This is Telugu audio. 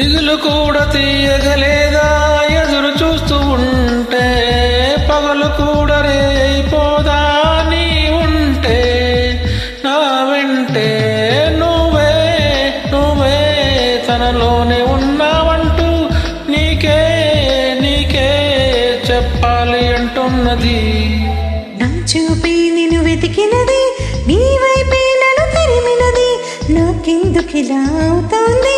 కూడా తీయగలేదా? ఎదురు చూస్తూ ఉంటే పగలు కూడా రేపోదా నీ ఉంటే నా వెంటే నువ్వే నువ్వే తనలోనే ఉన్నావంటూ నీకే నీకే చెప్పాలి అంటున్నది. నా చూపి నిన్ను వెతికినది నీ వైపే నన్ను తరిమినది. నాకెందుకిలా అవుతోంది?